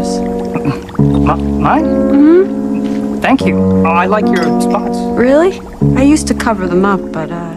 yours. mine? Mm-hmm. Thank you. Oh, I like your spots. Really? I used to cover them up, but, uh,